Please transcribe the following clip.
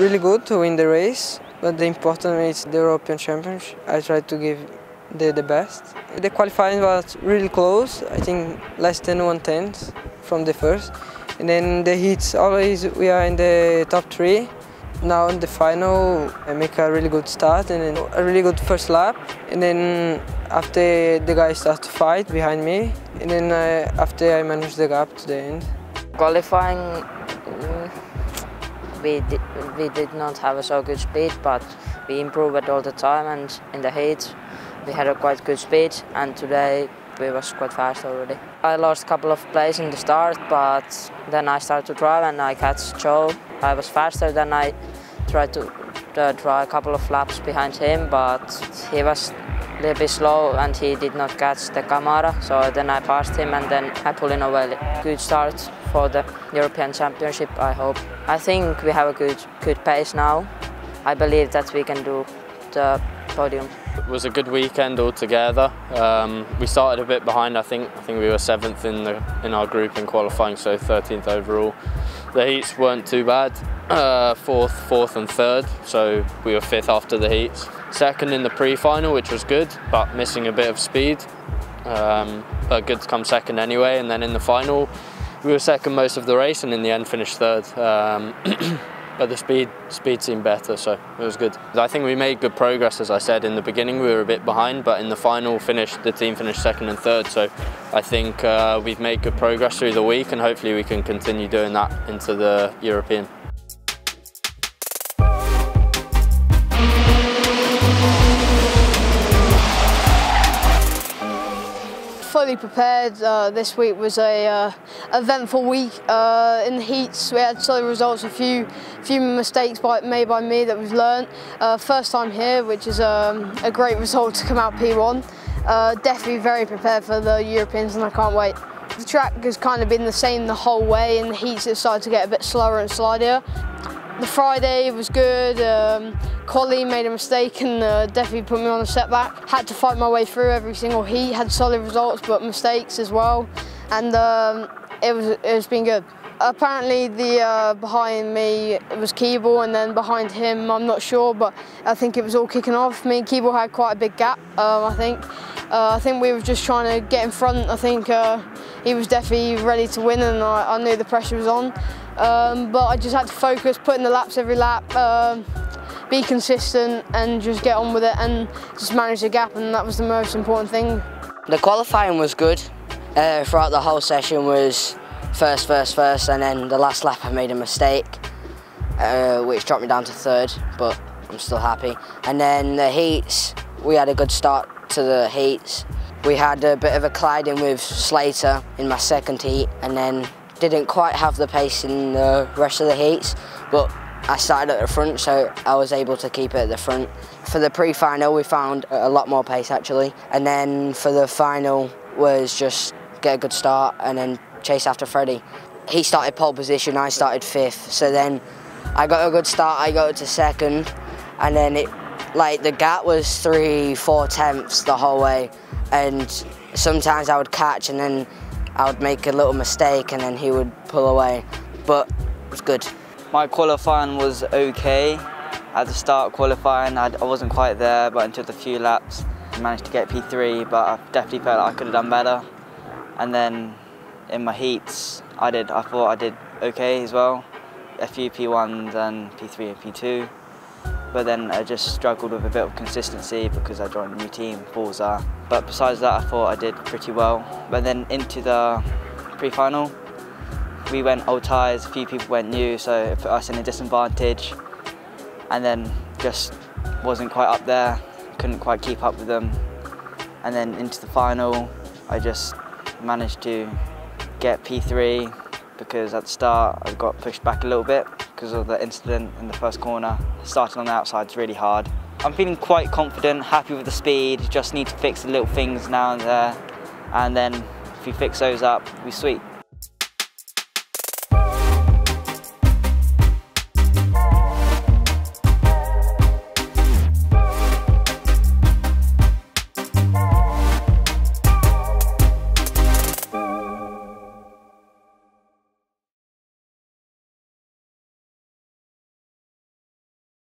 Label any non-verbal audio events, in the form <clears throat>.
really good to win the race, but the important is the European Championship. I tried to give the, the best. The qualifying was really close, I think less than one tenth from the first. And then the heats, always we are in the top three. Now in the final, I make a really good start and a really good first lap. And then after the guy start to fight behind me, and then uh, after I manage the gap to the end. Qualifying, mm, we did, we did not have a so good speed, but we improved all the time. And in the heat, we had a quite good speed. And today we was quite fast already. I lost a couple of places in the start, but then I started to drive and I catch Joe. I was faster than I tried to uh, try a couple of laps behind him, but he was a little bit slow and he did not catch the Camara. So then I passed him and then I pulled in a well. Good start for the European Championship, I hope. I think we have a good, good pace now. I believe that we can do the podium. It was a good weekend altogether. Um, we started a bit behind. I think I think we were seventh in the in our group in qualifying, so 13th overall. The heats weren't too bad. Uh, fourth, fourth, and third. So we were fifth after the heats. Second in the pre-final, which was good, but missing a bit of speed. Um, but good to come second anyway. And then in the final, we were second most of the race, and in the end finished third. Um, <clears throat> but the speed speed seemed better, so it was good. I think we made good progress, as I said in the beginning. We were a bit behind, but in the final, finish, the team finished second and third. So I think uh, we've made good progress through the week, and hopefully we can continue doing that into the European. Fully prepared. Uh, this week was a uh, eventful week. Uh, in the heats, we had solid results. A few few mistakes by, made by me that we've learned. Uh, first time here, which is um, a great result to come out P1. Uh, definitely very prepared for the Europeans, and I can't wait. The track has kind of been the same the whole way. In the heats, it started to get a bit slower and slidier. The Friday was good. Um, made a mistake and uh, definitely put me on a setback. Had to fight my way through every single heat. Had solid results, but mistakes as well. And um, it was it's been good. Apparently, the uh, behind me was Keeble, and then behind him, I'm not sure, but I think it was all kicking off. Me and Keeble had quite a big gap. Um, I think. Uh, I think we were just trying to get in front. I think uh, he was definitely ready to win, and I, I knew the pressure was on. Um, but I just had to focus, put in the laps every lap, um, be consistent and just get on with it and just manage the gap and that was the most important thing. The qualifying was good. Uh, throughout the whole session was first, first, first and then the last lap I made a mistake uh, which dropped me down to third but I'm still happy. And then the heats, we had a good start to the heats. We had a bit of a colliding with Slater in my second heat and then didn't quite have the pace in the rest of the heats, but I started at the front, so I was able to keep it at the front. For the pre-final, we found a lot more pace actually, and then for the final was just get a good start and then chase after Freddie. He started pole position, I started fifth, so then I got a good start, I got to second, and then it, like the gap was three, four tenths the whole way, and sometimes I would catch and then I would make a little mistake and then he would pull away, but it was good. My qualifying was okay. At the start qualifying, I wasn't quite there, but until the few laps, I managed to get P3, but I definitely felt like I could have done better. And then in my heats, I did. I thought I did okay as well. A few P1s and P3 and P2. But then I just struggled with a bit of consistency because I joined a new team, Forza. But besides that, I thought I did pretty well. But then into the pre-final, we went old tyres, a few people went new, so it put us in a disadvantage. And then just wasn't quite up there, couldn't quite keep up with them. And then into the final, I just managed to get P3 because at the start I got pushed back a little bit because of the incident in the first corner. Starting on the outside is really hard. I'm feeling quite confident, happy with the speed, just need to fix the little things now and there. And then if we fix those up, we sweet.